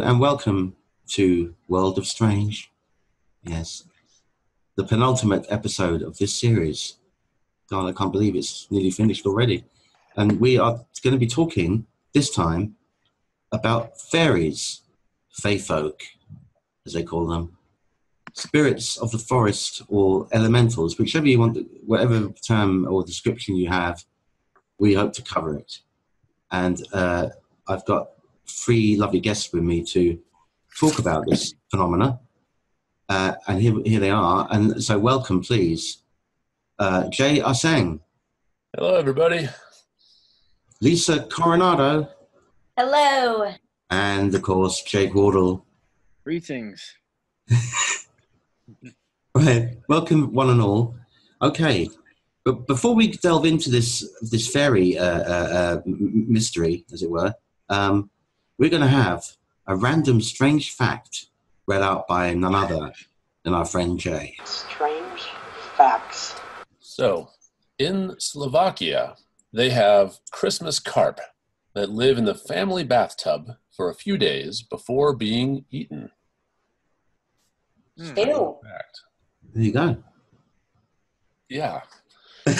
And welcome to World of Strange. Yes, the penultimate episode of this series. God, I can't believe it's nearly finished already. And we are going to be talking this time about fairies, fae folk, as they call them, spirits of the forest or elementals, whichever you want, whatever term or description you have, we hope to cover it. And uh, I've got three lovely guests with me to talk about this phenomena. Uh, and here, here they are. And so, welcome, please, uh, Jay Aaseng, Hello, everybody. Lisa Coronado, Hello. and of course, Jake Wardle. Greetings. Right, welcome, one and all. Okay, but before we delve into this this fairy uh, uh, uh, mystery, as it were, um, we're going to have a random strange fact read out by none other than our friend Jay. Strange facts. So, in Slovakia, they have Christmas carp that live in the family bathtub for a few days before being eaten. Hmm. Ew. Fact. There you go. Yeah. yeah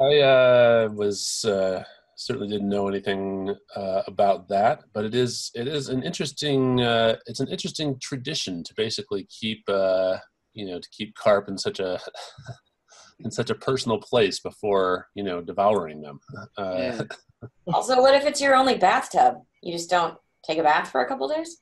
I, I uh, was uh, certainly didn't know anything uh, about that, but it is it is an interesting uh, it's an interesting tradition to basically keep uh, you know to keep carp in such a in such a personal place before you know devouring them. Uh, Yeah. Also, what if it's your only bathtub? You just don't take a bath for a couple days?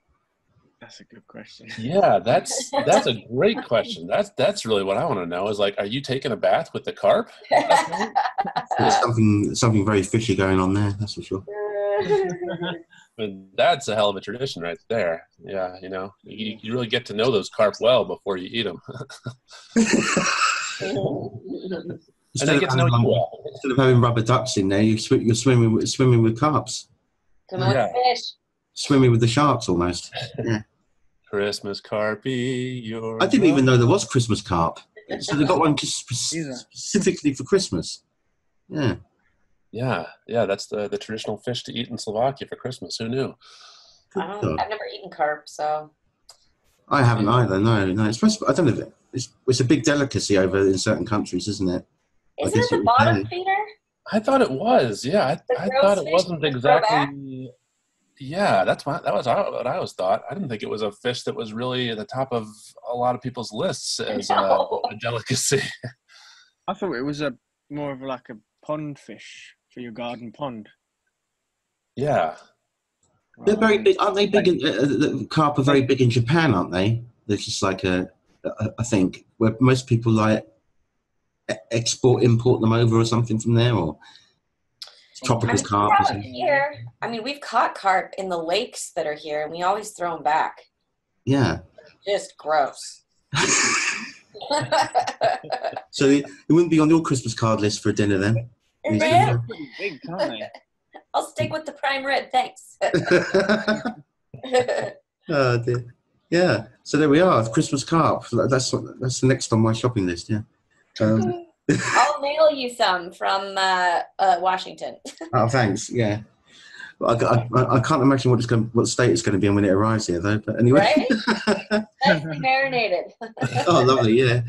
That's a good question. Yeah, that's that's a great question. That's that's really what I want to know. Is like, are you taking a bath with the carp? There's something something very fishy going on there. That's for sure. I mean, that's a hell of a tradition right there. Yeah, you know, you, you really get to know those carp well before you eat them, and Instead they of, get to know having, you well. instead of having rubber ducks in there, you sw- you're swimming with, swimming with carps, Come on, Yeah. fish. swimming with the sharks almost. Christmas carpy, your I didn't even know there was Christmas carp. So they got one just Either. spe- specifically for Christmas. Yeah. Yeah, yeah, that's the the traditional fish to eat in Slovakia for Christmas. Who knew? Um, I've never eaten carp, so I haven't either. No, no. It's supposed to, I don't know. If it, it's, it's a big delicacy over in certain countries, isn't it? I isn't it it the would bottom feeder? I thought it was. Yeah, I, I thought it wasn't you throw back? exactly. Yeah, that's what that was what I always thought. I didn't think it was a fish that was really at the top of a lot of people's lists as a, No. a delicacy. I thought it was a more of like a pond fish for your garden pond. yeah, They're very big, aren't they? Big. In, uh, uh, the carp are very big in Japan, aren't they? They're just like a, a, I think, where most people like export, import them over or something from there, or tropical I mean, carp. Out here. I mean, we've caught carp in the lakes that are here, and we always throw them back. Yeah. Just gross. so it, it wouldn't be on your Christmas card list for dinner then. And Yeah. then They're pretty big, can't? I'll stick with the prime rib, thanks. oh dear. Yeah. So there we are. Christmas carp. That's what, that's the next on my shopping list. Yeah. Um, I'll mail you some from uh, uh, Washington. oh, thanks. Yeah. I, I, I can't imagine what it's going, what state it's going to be in when it arrives here, though. But anyway. Right? Nicely marinated. oh, lovely. Yeah.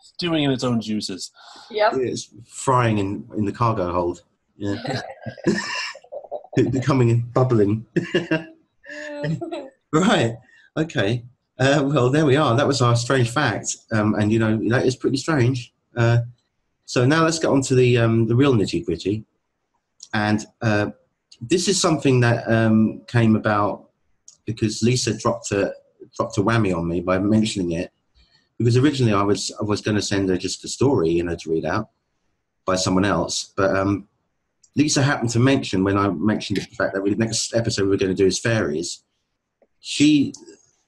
stewing in its own juices. yep. Yeah, It's frying in, in the cargo hold. Yeah. It Becoming bubbling. Right. Okay. Uh, well, there we are. That was our strange fact, um, and you know that is pretty strange. Uh, so now let's get on to the um, the real nitty gritty, and uh, this is something that um, came about because Lisa dropped a dropped a whammy on me by mentioning it. Because originally I was I was going to send her just a story, you know, to read out by someone else, but um, Lisa happened to mention when I mentioned the fact that the next episode we we're going to do is fairies she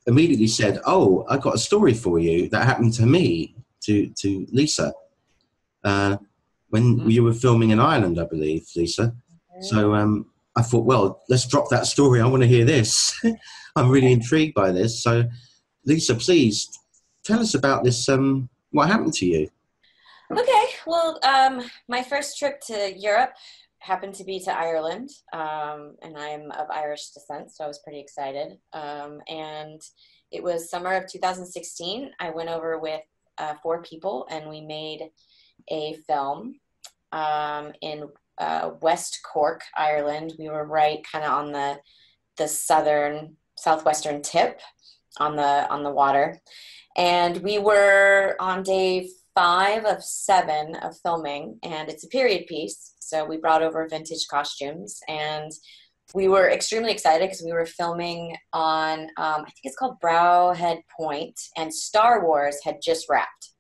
immediately said, "Oh, I got a story for you that happened to me to to Lisa uh, when Mhm. you were filming in Ireland, I believe, Lisa." So um, I thought, well, let's drop that story. I want to hear this. I'm really intrigued by this. So, Lisa, please tell us about this. Um, what happened to you? Okay, well, um, my first trip to Europe happened to be to Ireland, um, and I'm of Irish descent, so I was pretty excited. Um, and it was summer of 2016. I went over with uh, four people, and we made a film um, in uh, West Cork, Ireland. We were right kind of on the the southern southwestern tip on the on the water, and we were on day five of seven of filming, and it's a period piece. So we brought over vintage costumes, and we were extremely excited because we were filming on um, I think it's called Browhead Point, and Star Wars had just wrapped.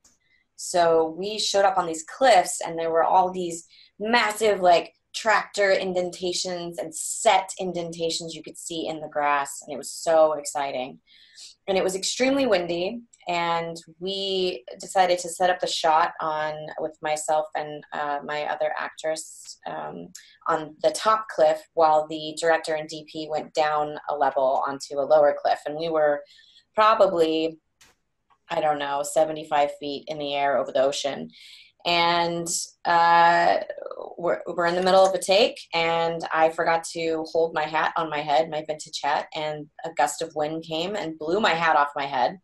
So we showed up on these cliffs, and there were all these massive like tractor indentations and set indentations you could see in the grass and it was so exciting. And it was extremely windy and we decided to set up the shot on with myself and uh, my other actress um, on the top cliff while the director and dp went down a level onto a lower cliff. And we were probably i don't know 75 feet in the air over the ocean and uh, we're, we're in the middle of a take and i forgot to hold my hat on my head my vintage hat and a gust of wind came and blew my hat off my head.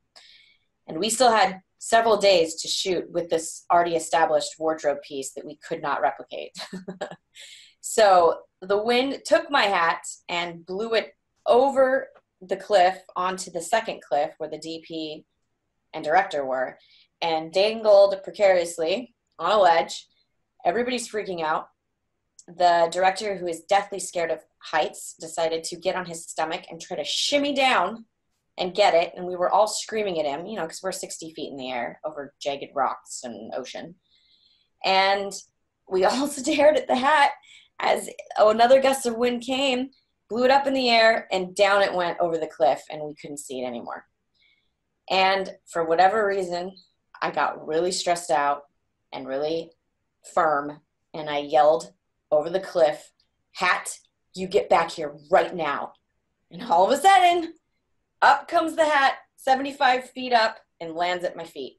And we still had several days to shoot with this already established wardrobe piece that we could not replicate. So the wind took my hat and blew it over the cliff onto the second cliff where the dp and director were and dangled precariously on a ledge. Everybody's freaking out. The director, who is deathly scared of heights, decided to get on his stomach and try to shimmy down and get it. And we were all screaming at him, you know, because we're 60 feet in the air over jagged rocks and ocean. And we all stared at the hat as oh, another gust of wind came, blew it up in the air, and down it went over the cliff, and we couldn't see it anymore. And for whatever reason, I got really stressed out and really firm. And I yelled over the cliff, Hat, you get back here right now. And all of a sudden, up comes the hat, 75 feet up, and lands at my feet.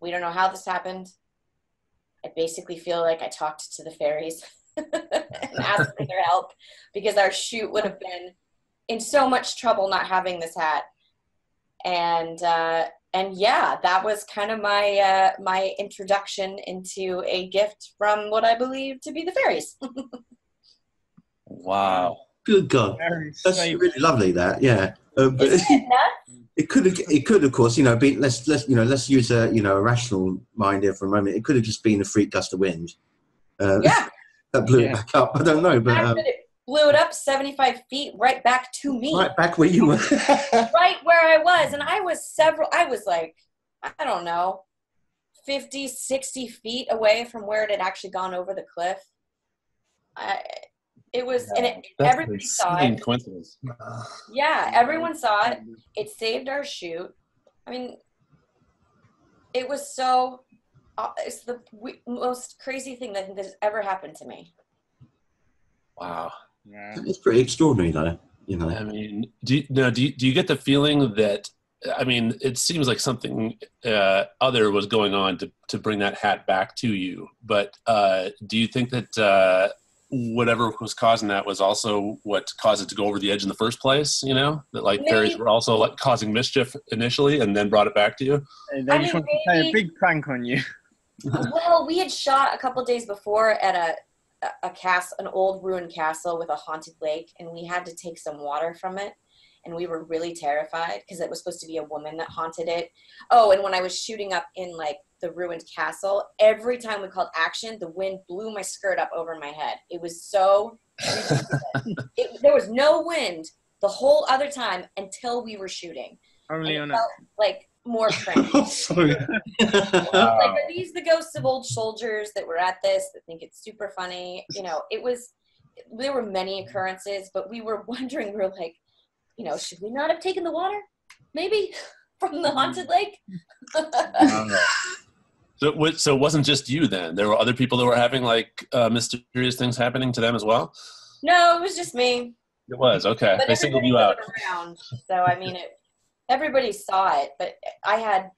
We don't know how this happened. I basically feel like I talked to the fairies and asked for their help because our shoot would have been in so much trouble not having this hat. And uh, and yeah, that was kind of my uh, my introduction into a gift from what I believe to be the fairies. wow. Good God, Very that's really lovely. That yeah, uh, but it could have it could of course you know be let's let's you know let's use a you know a rational mind here for a moment. It could have just been a freak gust of wind. Uh, Yeah, that blew Yeah. it back up. I don't know, but um, it blew it up 75 feet right back to me, right back where you were. right where I was. And I was several, I was like, I don't know, 50, 60 feet away from where it had actually gone over the cliff. I, it was, and it, everybody saw it. coincidence. Yeah, everyone saw it. It saved our shoot. I mean, it was so. Uh, it's the we, most crazy thing that has ever happened to me. Wow. Yeah. it's pretty extraordinary, though. You know. I mean, do you, no, do you, do you get the feeling that? I mean, it seems like something uh, other was going on to to bring that hat back to you. But uh, do you think that uh, whatever was causing that was also what caused it to go over the edge in the first place? You know, that like fairies were also like causing mischief initially, and then brought it back to you. They they I just mean, want to play a big prank on you. well, we had shot a couple days before at a a- castle, an old ruined castle with a haunted lake, and we had to take some water from it. And we were really terrified because it was supposed to be a woman that haunted it. Oh, and when I was shooting up in like the ruined castle, every time we called action, the wind blew my skirt up over my head. It was so it, there was no wind the whole other time until we were shooting. Only on a. like more prank. Sorry. like are these the ghosts of old soldiers that were at this that think it's super funny you know it was there were many occurrences but we were wondering we were like you know should we not have taken the water maybe from the haunted lake So it, was, so it wasn't just you then. There were other people that were having like uh, mysterious things happening to them as well. no it was just me It was okay. but They singled you out. around so i mean it, everybody saw it but i had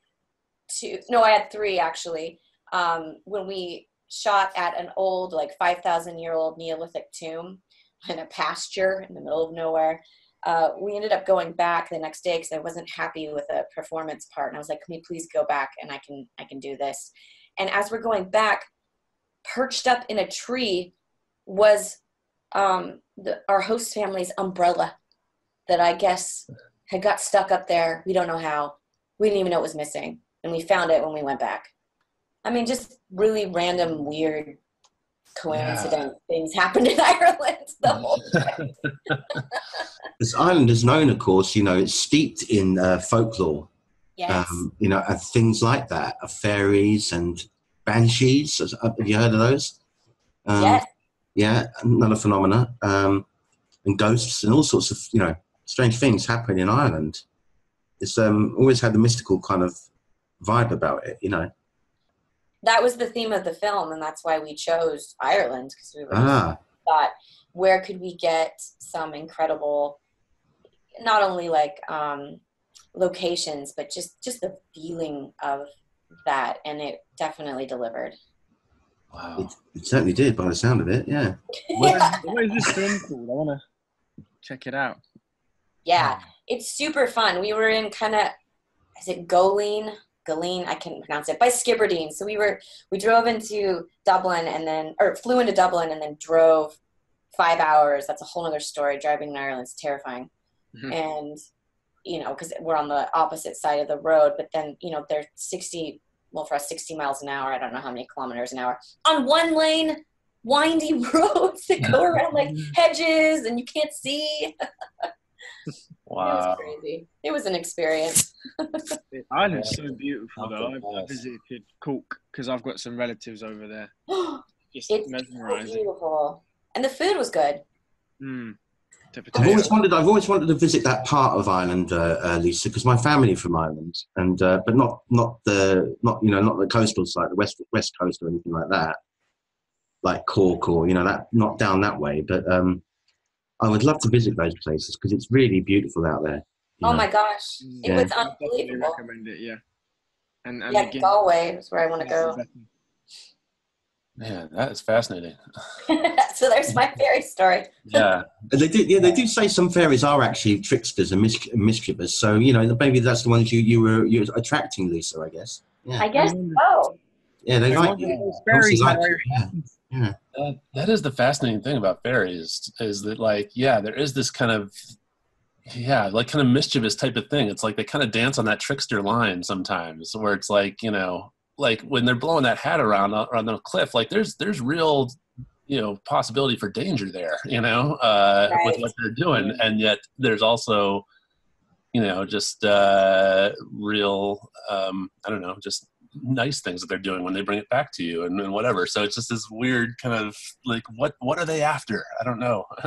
two no i had three actually um, when we shot at an old, like 5,000 year old Neolithic tomb in a pasture in the middle of nowhere. Uh, we ended up going back the next day because I wasn't happy with a performance part, and I was like, "Can we please go back and I can I can do this?" And as we're going back, perched up in a tree was um, the, our host family's umbrella that I guess had got stuck up there. We don't know how. We didn't even know it was missing, and we found it when we went back. I mean, just really random, weird, coincident things happened in Ireland the whole time. This island is known, of course, you know, it's steeped in uh, folklore, Yes. um, you know, and things like that, of fairies and banshees. Have you heard of those? Um, yes. Yeah, another phenomena. Um, and ghosts and all sorts of, you know, strange things happen in Ireland. It's um, always had the mystical kind of vibe about it, you know. That was the theme of the film, and that's why we chose Ireland because we were Ah, thought, where could we get some incredible, not only like um, locations, but just just the feeling of that, and it definitely delivered. Wow. it, it certainly did by the sound of it, yeah. What is, what is this film called? I want to check it out. Yeah, it's super fun. We were in kind of, is it Goleen? Galeen, I can't pronounce it, by Skibbereen. So we were, we drove into Dublin and then, or flew into Dublin and then drove five hours. That's a whole other story. Driving in Ireland is terrifying. Mhm. And, you know, because we're on the opposite side of the road, but then, you know, they're 60, well, for us, 60 miles an hour. I don't know how many kilometers an hour on one lane, windy roads that go around like hedges and you can't see. It Wow. was crazy. It was an experience. The island's so beautiful, though. I, I nice. visited Cork because I've got some relatives over there. Just it's so beautiful. And the food was good. Mm. I've always wanted. I've always wanted to visit that part of Ireland, uh, uh, Lisa, because my family from Ireland, and uh, but not not the not you know not the coastal side, the west west coast or anything like that, like Cork or you know that not down that way. But um, I would love to visit those places because it's really beautiful out there. Oh know. my gosh. Mm. It Yeah. was I definitely unbelievable. recommend it, yeah. And, and Yeah, again, Galway is where I want to go. Man, that is fascinating. so there's my fairy story. Yeah. And They do, yeah, they do say some fairies are actually tricksters and mis- mischievous. So you know, maybe that's the ones you you were you were attracting, Lisa. I guess. Yeah, I guess so. yeah, they I like wonder you. if those Obviously fairies like you, yeah. That, that is the fascinating thing about fairies is that like yeah there is this kind of yeah like kind of mischievous type of thing. It's like they kind of dance on that trickster line sometimes where it's like you know like when they're blowing that hat around on on the cliff like there's there's real you know possibility for danger there you know uh with what they're doing. And yet there's also you know just uh real um i don't know just nice things that they're doing when they bring it back to you and, and whatever. So it's just this weird kind of like what what are they after? I don't know.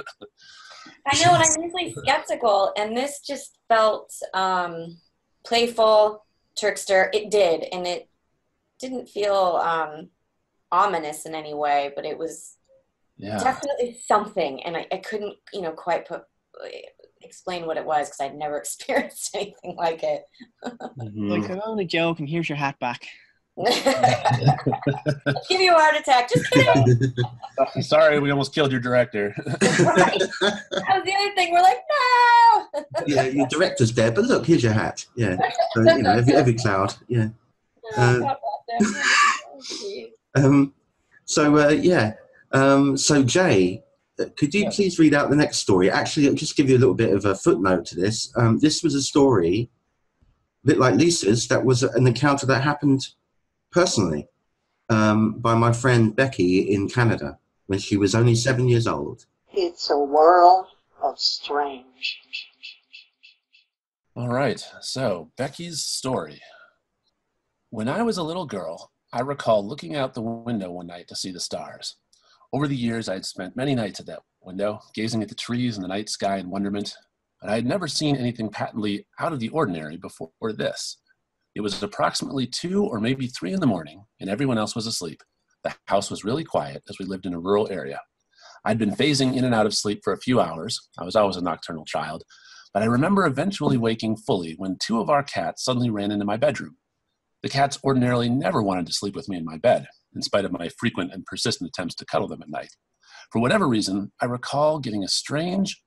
I know, and I'm usually skeptical, and this just felt um, playful, trickster. It did, and it didn't feel um, ominous in any way, but it was yeah. definitely something, and I, I couldn't, you know, quite put explain what it was because I'd never experienced anything like it. Mhm. Like, I'm only joking. Here's your hat back. Give you a heart attack. Just kidding. sorry we almost killed your director right. That was the other thing. We're like, no. yeah, your director's dead, but look, here's your hat. Yeah, so, you know, every, every cloud. Yeah. Uh, God bless them. Geez. Um, so uh, yeah. Um, so Jay, could you Yeah. please read out the next story? Actually, I'll just give you a little bit of a footnote to this. Um, this was a story, a bit like Lisa's, that was an encounter that happened personally um, by my friend Becky in Canada when she was only seven years old. It's a world of strange. All right, so Becky's story. When I was a little girl, I recall looking out the window one night to see the stars. Over the years, I had spent many nights at that window, gazing at the trees and the night sky in wonderment, but I had never seen anything patently out of the ordinary before this. It was approximately two or maybe three in the morning, and everyone else was asleep. The house was really quiet as we lived in a rural area. I'd been phasing in and out of sleep for a few hours. I was always a nocturnal child but I remember eventually waking fully when two of our cats suddenly ran into my bedroom. The cats ordinarily never wanted to sleep with me in my bed, in spite of my frequent and persistent attempts to cuddle them at night. For whatever reason, I recall getting a strange,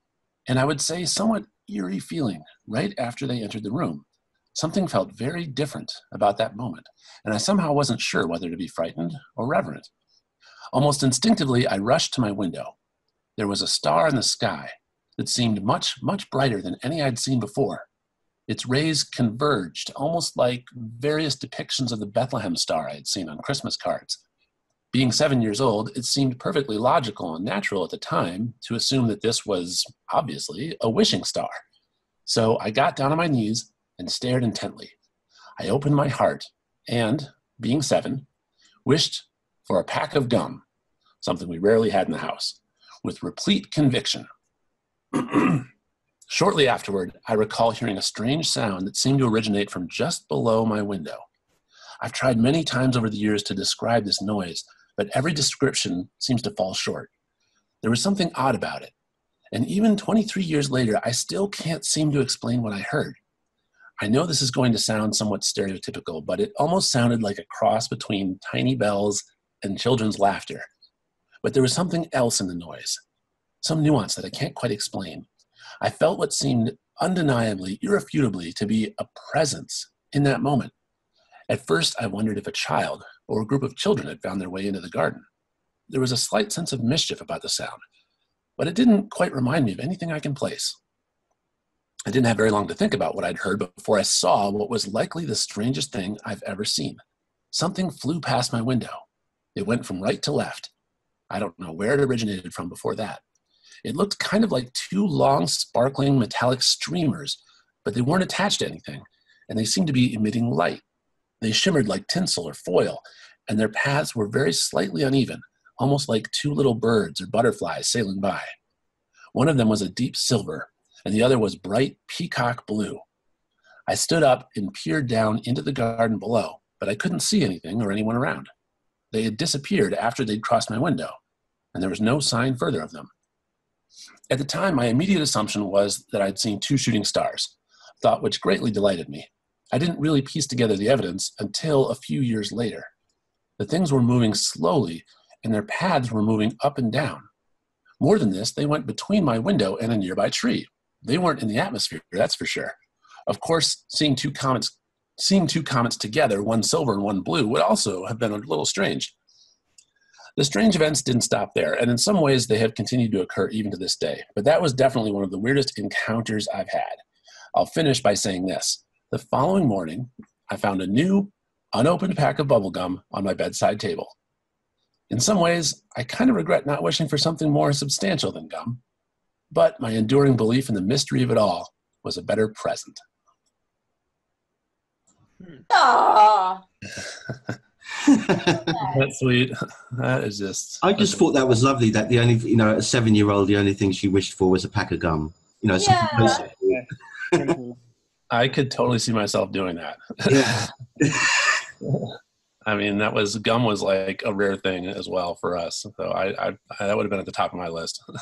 and I would say somewhat eerie feeling right after they entered the room. Something felt very different about that moment, and I somehow wasn't sure whether to be frightened or reverent. Almost instinctively, I rushed to my window. There was a star in the sky that seemed much, much brighter than any I'd seen before. Its rays converged, almost like various depictions of the Bethlehem star I had seen on Christmas cards. Being seven years old, it seemed perfectly logical and natural at the time to assume that this was, obviously, a wishing star. So I got down on my knees and stared intently. I opened my heart and, being seven, wished for a pack of gum, something we rarely had in the house, with replete conviction. Shortly afterward, I recall hearing a strange sound that seemed to originate from just below my window. I've tried many times over the years to describe this noise, but every description seems to fall short. There was something odd about it, and even 23 years later, I still can't seem to explain what I heard. I know this is going to sound somewhat stereotypical, but it almost sounded like a cross between tiny bells and children's laughter. But there was something else in the noise, some nuance that I can't quite explain. I felt what seemed undeniably, irrefutably to be a presence in that moment. At first, I wondered if a child or a group of children had found their way into the garden. There was a slight sense of mischief about the sound, but it didn't quite remind me of anything I can place. I didn't have very long to think about what I'd heard before I saw what was likely the strangest thing I've ever seen. Something flew past my window. It went from right to left. I don't know where it originated from before that. It looked kind of like two long, sparkling metallic streamers, but they weren't attached to anything, and they seemed to be emitting light. They shimmered like tinsel or foil, and their paths were very slightly uneven, almost like two little birds or butterflies sailing by. One of them was a deep silver, and the other was bright peacock blue. I stood up and peered down into the garden below, but I couldn't see anything or anyone around. They had disappeared after they'd crossed my window, and there was no sign further of them. At the time, my immediate assumption was that I'd seen two shooting stars, thought which greatly delighted me. I didn't really piece together the evidence until a few years later. The things were moving slowly, and their paths were moving up and down. More than this, they went between my window and a nearby tree. They weren't in the atmosphere, that's for sure. Of course, seeing two comets seeing two comets together, one silver and one blue, would also have been a little strange. The strange events didn't stop there, and in some ways they have continued to occur even to this day. But that was definitely one of the weirdest encounters I've had. I'll finish by saying this. The following morning, I found a new, unopened pack of bubblegum on my bedside table. In some ways, I kind of regret not wishing for something more substantial than gum, but my enduring belief in the mystery of it all was a better present. Aww. That's sweet. That is just. I just thought that was lovely. That the only, you know, a seven-year-old, the only thing she wished for was a pack of gum. You know, something Yeah. basic. Simple. I could totally see myself doing that. Yeah. I mean, that was gum was like a rare thing as well for us. So I, I, I that would have been at the top of my list.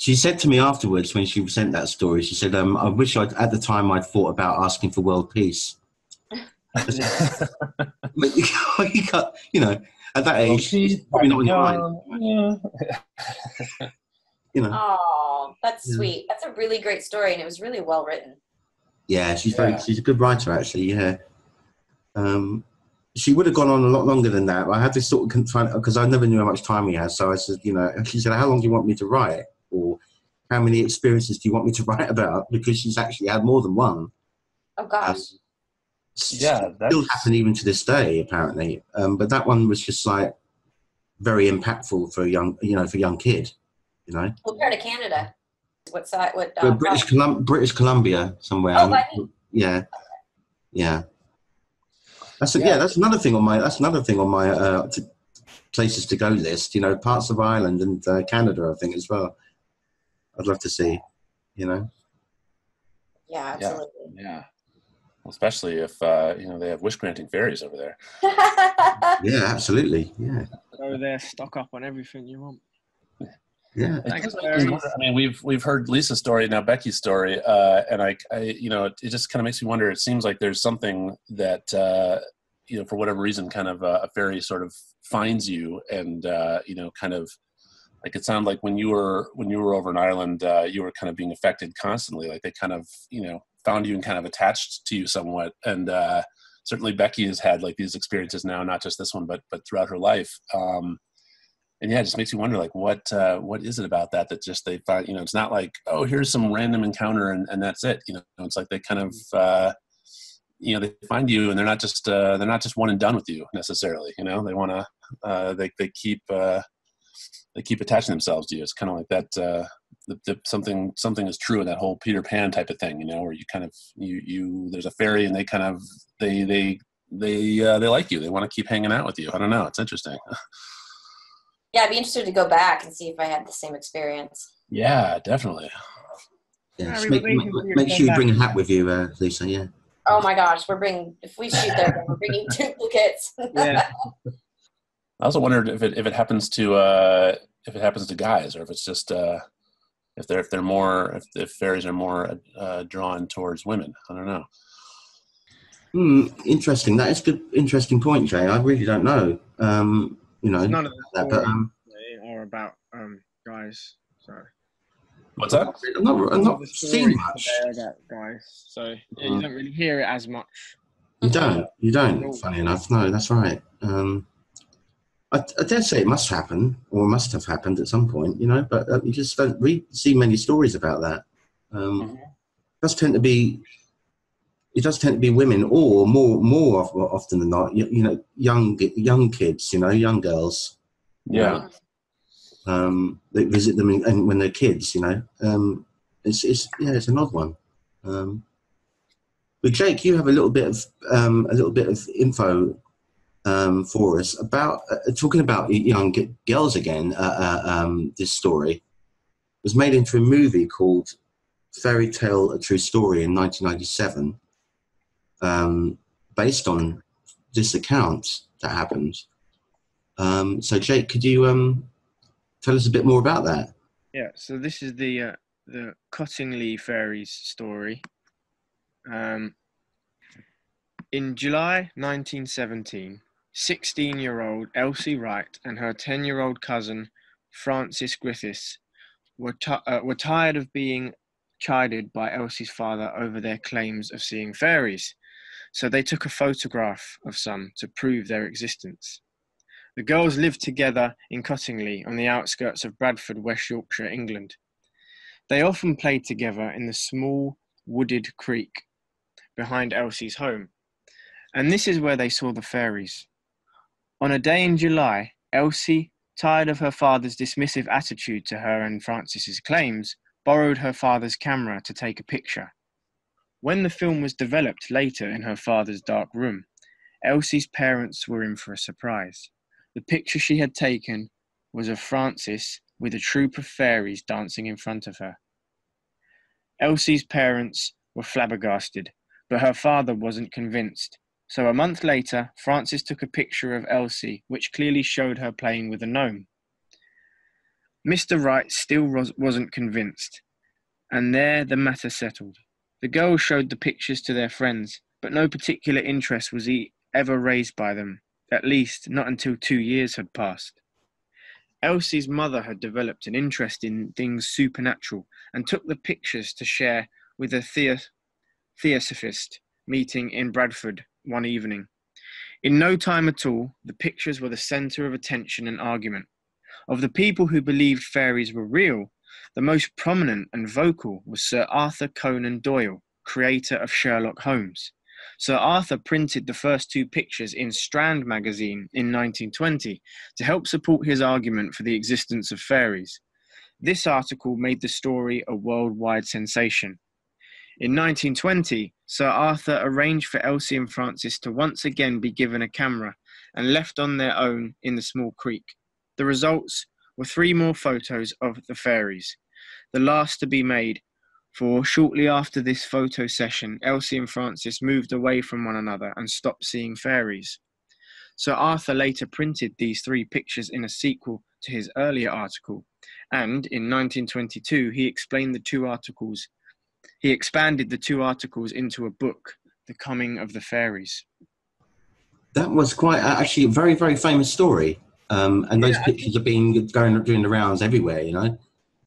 She said to me afterwards when she sent that story, she said, um, "I wish I'd at the time I'd thought about asking for world peace." But you can't- you can't- you know, at that age, it's probably not in your mind. Yeah. You know, Oh, that's Yeah. sweet. That's a really great story, and it was really well written. yeah, she's very, Yeah. she's a good writer actually. Yeah, um, she would have gone on a lot longer than that. I had to sort of try because I never knew how much time we had. So I said, you know, she said, "How long do you want me to write?" Or how many experiences do you want me to write about? Because she's actually had more than one. Oh gosh. Um, Yeah, still happen even to this day, apparently. Um, but that one was just like very impactful for a young, you know, for a young kid. You know, What part of Canada? What side? What? But Uh, British? Colum- British Columbia somewhere. Oh, by me. yeah, yeah. That's a, yeah. Yeah. That's another thing on my. That's another thing on my uh, to, places to go list. You know, parts of Ireland and uh, Canada, I think as well. I'd love to see. You know, Yeah, Yeah. absolutely. yeah. Especially if uh, you know they have wish granting fairies over there. yeah, absolutely. Yeah, Go there, stock up on everything you want. yeah. Thanks, does make Barry. me wonder- I mean, we've we've heard Lisa's story now, Becky's story, uh, and I, I, you know, it, it just kind of makes me wonder. It seems like there's something that uh, you know for whatever reason kind of uh, a fairy sort of finds you and uh, you know kind of like it sounded like when you were when you were over in Ireland uh, you were kind of being affected constantly like they kind of you know found you and kind of attached to you somewhat. And uh, certainly Becky has had like these experiences now not just this one but but throughout her life. Um, and yeah, it just makes you wonder like what uh, what is it about that that just they find you know it's not like oh here's some random encounter and, and that's it. You know it's like they kind of uh, you know they find you and they're not just uh, they're not just one and done with you necessarily you know? They want to uh, they they keep uh, they keep attaching themselves to you. It's kind of like that uh, the, the, something something is true in that whole Peter Pan type of thing you know where you kind of you you there's a fairy and they kind of they they they uh, they like you they want to keep hanging out with you I don't know it's interesting. Yeah, I'd be interested to go back and see if I had the same experience. Yeah, definitely. Yeah, Harry, Make, make, for you to make sure you bring a hat with you, uh, Lisa. Yeah. Oh my gosh, we're bringing if we shoot there, we're bringing duplicates. Yeah. I also wondered if it if it happens to uh, if it happens to guys or if it's just uh, if they're if they're more if, if fairies are more uh, drawn towards women. I don't know. Hmm, interesting. That is a good, interesting point, Jay. I really don't know. Um, you know, None of the that, but um, are about um, guys. So What's that? I'm not, I'm not of seeing much. today about guys. So yeah, you Mm. don't really hear it as much. You don't. You don't. Funny enough, no, that's right. Um, I, I dare say it must happen, or must have happened at some point. You know, but uh, you just don't read see many stories about that. Um, Mhm. It does tend to be. It does tend to be women, or more more often than not, you, you know, young young kids. You know, young girls. Yeah. um, they visit them in, and when they're kids, you know. Um, it's, it's yeah, it's an odd one. Um, but Jake, you have a little bit of um, a little bit of info um, for us about uh, talking about young g- girls again. Uh, uh, um, this story was made into a movie called Fairy Tale: A True Story in 1997, um, based on this account that happened. Um, so, Jake, could you um, tell us a bit more about that? Yeah, so this is the uh, the Cottingley Fairies story. Um, in July 1917, 16 year old Elsie Wright and her 10 year old cousin Frances Griffiths were, ti uh, were tired of being chided by Elsie's father over their claims of seeing fairies, so they took a photograph of some to prove their existence. The girls lived together in Cottingley on the outskirts of Bradford, West Yorkshire, England. They often played together in the small wooded creek behind Elsie's home, and this is where they saw the fairies. On a day in July, Elsie, tired of her father's dismissive attitude to her and Frances's claims, borrowed her father's camera to take a picture. When the film was developed later in her father's dark room, Elsie's parents were in for a surprise. The picture she had taken was of Frances with a troop of fairies dancing in front of her. Elsie's parents were flabbergasted, but her father wasn't convinced. So a month later, Frances took a picture of Elsie, which clearly showed her playing with a gnome. Mr. Wright still was, wasn't convinced, and there the matter settled. The girls showed the pictures to their friends, but no particular interest was ever raised by them at least not until two years had passed. Elsie's mother had developed an interest in things supernatural and took the pictures to share with a theo- theosophist meeting in Bradford one evening. In no time at all, the pictures were the centre of attention and argument. Of the people who believed fairies were real, the most prominent and vocal was Sir Arthur Conan Doyle, creator of Sherlock Holmes. Sir Arthur printed the first two pictures in Strand magazine in 1920 to help support his argument for the existence of fairies. This article made the story a worldwide sensation. In 1920, Sir Arthur arranged for Elsie and Frances to once again be given a camera and left on their own in the small creek. The results were three more photos of the fairies, the last to be made for shortly after this photo session, Elsie and Frances moved away from one another and stopped seeing fairies. Sir Arthur later printed these three pictures in a sequel to his earlier article, and in 1922 he explained the two articles. He expanded the two articles into a book, The Coming of the Fairies. That was quite actually a very very famous story. Um, and those Yeah, pictures have been going doing the rounds everywhere. You know.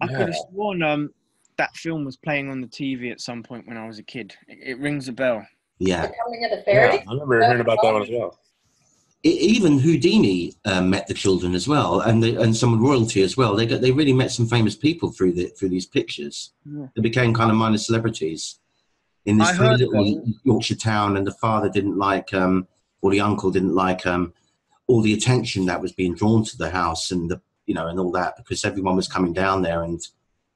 I Yeah. could have sworn um, that film was playing on the TV at some point when I was a kid. It, it rings a bell. Yeah. The coming of the Yeah. I remember hearing about that one as well. Even Houdini um, met the children as well, and the, and some royalty as well. They got, they really met some famous people through the through these pictures. Yeah. They became kind of minor celebrities in this I very heard little that. Yorkshire town. And the father didn't like, um, or the uncle didn't like, um, all the attention that was being drawn to the house and the you know and all that because everyone was coming down there and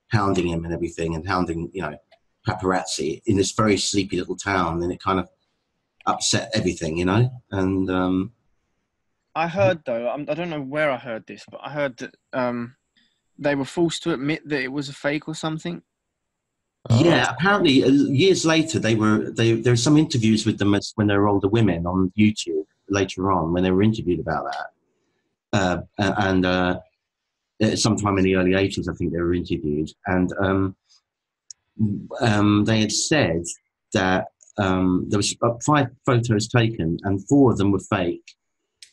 hounding him and everything and hounding you know paparazzi in this very sleepy little town. And it kind of upset everything, you know, and. Um, I heard though, I don't know where I heard this, but I heard that um, they were forced to admit that it was a fake or something. Yeah, apparently uh, years later they were they there's some interviews with them as when they were older women on YouTube later on when they were interviewed about that. Uh, and uh, uh, sometime in the early 80s, I think they were interviewed, and um, um, they had said that um, there was five photos taken, and four of them were fake.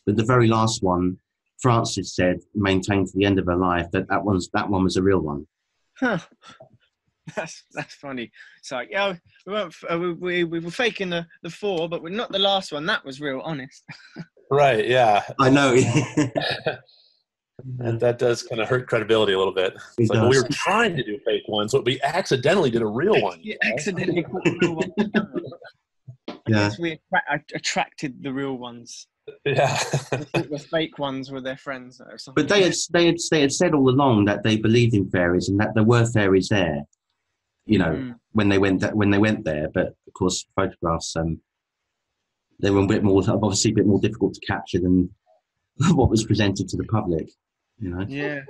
But the very last one, Frances said, maintained to the end of her life that that one's that one was a real one. Huh. That's that's funny. It's like, yeah, we weren't, uh, we, we, we were faking the, the four, but we're not the last one. That was real, honest. Right. Yeah. I know. And that does kind of hurt credibility a little bit. It It's like well, we were trying to do fake ones, but we accidentally did a real one. You accidentally caught the real one. I Yeah. guess we attra- attracted the real ones. Yeah. The fake ones were their friends or something. But they had, they had they had said all along that they believed in fairies and that there were fairies there. You know, Mm. when they went that when they went there. But of course, photographs um, they were a bit more obviously a bit more difficult to capture than what was presented to the public. You know. Yeah.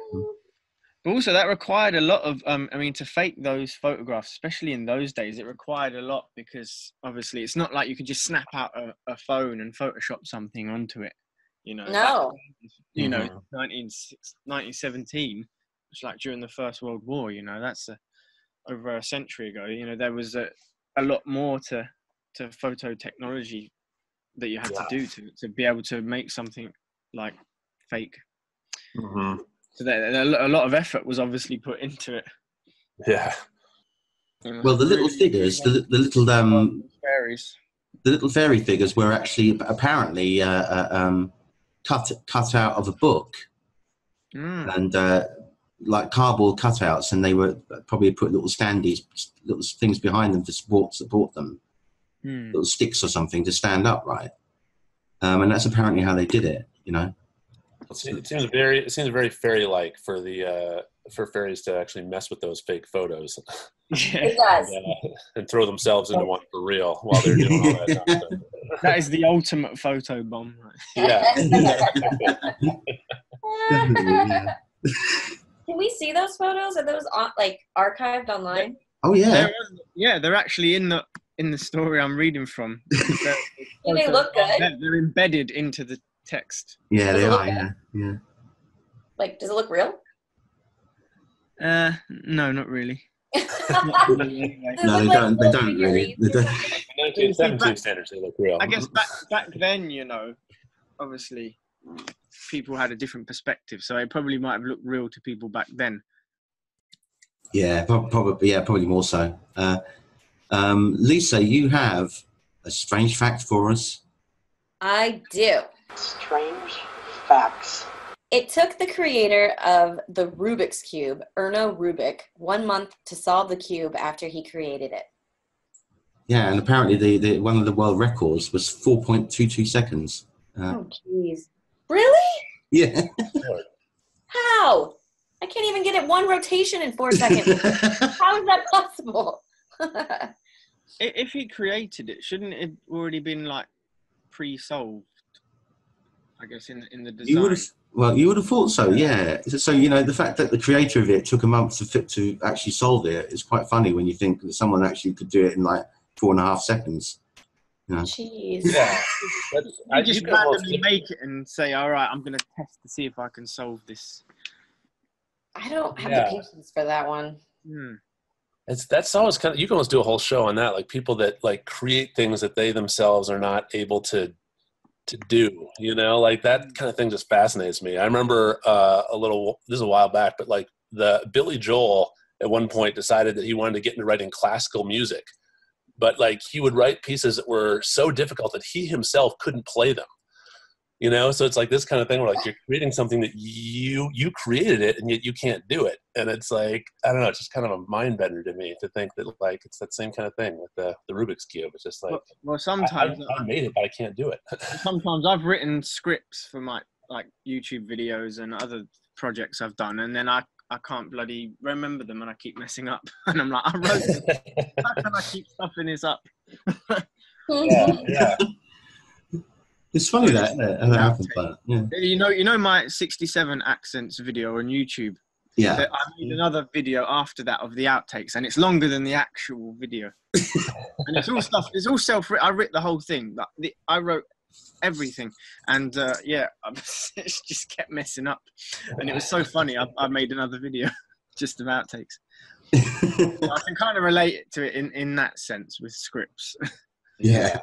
But also, that required a lot of. Um, I mean, to fake those photographs, especially in those days, it required a lot because obviously it's not like you could just snap out a, a phone and Photoshop something onto it. You know. No. Back, you know, Mhm. 19, 1917, it's like during the First World War. You know, that's a, over a century ago. You know, there was a, a lot more to to photo technology that you had Yeah. to do to to be able to make something like fake. hmm So there, there- a lot of effort was obviously put into it. Yeah. Well, the little figures, the, the little um, fairies. the little fairy figures were actually apparently uh, uh, um, cut cut out of a book Mm. and uh, like cardboard cutouts, and they were probably put little standees, little things behind them to support support them, Mm. little sticks or something to stand upright. Um, and that's apparently how they did it. You know. It seems, very it seems very fairy like for the uh, for fairies to actually mess with those fake photos It does. and, uh, and throw themselves into one for real while they're doing all that nonsense. that is the ultimate photo bomb. Right? Yeah. yeah. Can we see those photos? Are those on, like archived online? Oh yeah. They're, yeah, they're actually in the in the story I'm reading from. They're- Do they look good? They're, they're embedded into the text. Yeah, they Does it look are. Yeah, yeah. Like, does it look real? Uh, no, not really. Does Anyway, No, they like don't. They don't really. They don't. 1917 standards, they look real. I guess back back then, you know, obviously people had a different perspective, so it probably might have looked real to people back then. Yeah, probably. Yeah, probably more so. Uh, um, Lisa, you have a strange fact for us. I do. Strange facts. It took the creator of the Rubik's Cube, Erno Rubik, one month to solve the cube after he created it. Yeah, and apparently the, the one of the world records was 4.22 seconds. Uh, Oh, jeez. Really? yeah. How? I can't even get it one rotation in four seconds. How is that possible? If he created it, shouldn't it already been like pre-solved? I guess in in the design. you would have. Well, you would have thought so, yeah. So, you know, the fact that the creator of it took a month to fit to actually solve it is quite funny when you think that someone actually could do it in like four and a half seconds. Jeez. yeah. That's, I, you just you can almost- randomly make it and say, "All right, I'm going to test to see if I can solve this." I don't have Yeah. the patience for that one. Hmm. It's that's always kind of you can almost do a whole show on that, like people that like create things that they themselves are not able to to do you know like that kind of thing just fascinates me. I remember uh, a little this is a while back but like the billy joel at one point decided that he wanted to get into writing classical music but like he would write pieces that were so difficult that he himself couldn't play them you know? So it's like this kind of thing where like you're creating something that you you created it and yet you can't do it. And it's like i don't know it's just kind of a mind bender to me to think that like it's that same kind of thing with the, the rubik's cube. It's just like Well, well I, sometimes I, I made it but i can't do it. sometimes I've written scripts for my like YouTube videos and other projects I've done, and then I I can't bloody remember them, and I keep messing up, and I'm like, I wrote this, how can I keep stuffing this up? yeah, yeah. It's funny that, isn't it? That happens, but yeah. You know, you know my 67 accents video on YouTube. Yeah. That I made another video after that of the outtakes, and it's longer than the actual video. and it's all stuff. It's all self. I wrote the whole thing. Like, the, I wrote everything, and uh, yeah, I it just kept messing up, and it was so funny. I, I made another video just of outtakes. I can kind of relate to it in in that sense with scripts. Yeah.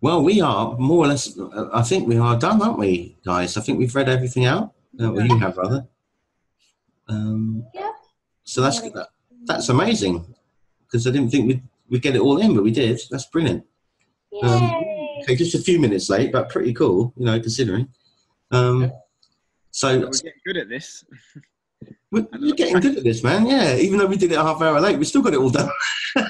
Well, we are more or less. I think we are done, aren't we, guys? I think we've read everything out. Uh, well, you have, rather. Um, Yeah. So that's that, that's amazing because I didn't think we'd, we'd get it all in, but we did. That's brilliant. Um, Yay. Okay, just a few minutes late, but pretty cool, you know, considering. Um, so We're getting good at this. we're, we're getting good at this, man. Yeah, even though we did it a half hour late, we still got it all done. a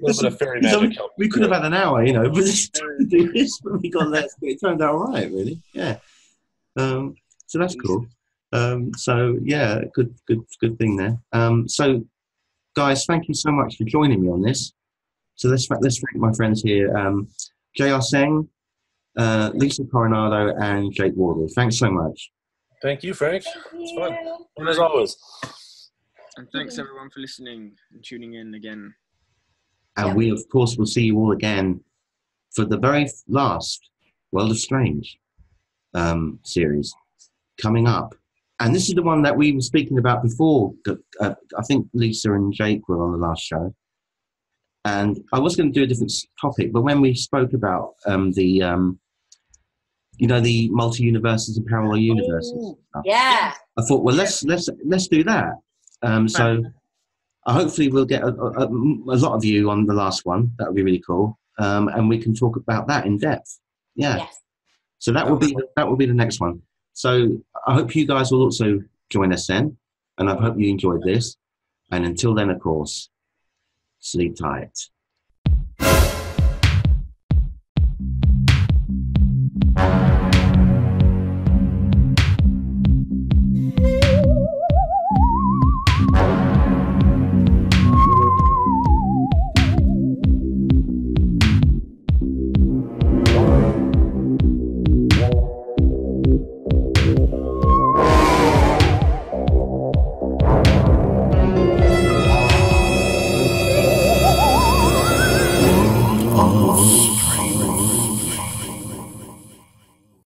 little bit of fairy So magic help. we could have had an hour, you know, but just do this when we got there. It turned out all right, really. Yeah. Um, so that's cool. Um, so yeah, good, good, good thing there. Um, so, guys, thank you so much for joining me on this. So let's let's thank my friends here, um, Jay Aaseng, uh, Lisa Coronado, and Jake Wardle. Thanks so much. Thank you, Frank. Thank It's fun. And as always, And thanks everyone for listening and tuning in again. And Yeah. we, of course, will see you all again for the very last World of Strange um, series coming up. And this is the one that we were speaking about before. Uh, I think Lisa and Jake were on the last show. And I was going to do a different topic, but when we spoke about um, the, um, you know, the multi universes and parallel universes, stuff, Yeah. I thought, well, let's let's let's do that. Um, so, uh, hopefully, we'll get a, a, a lot of you on the last one. That would be really cool, um, and we can talk about that in depth. Yeah. Yes. So that will be that will be the next one. So I hope you guys will also join us then, and I hope you enjoyed this. And until then, of course, sleep tight.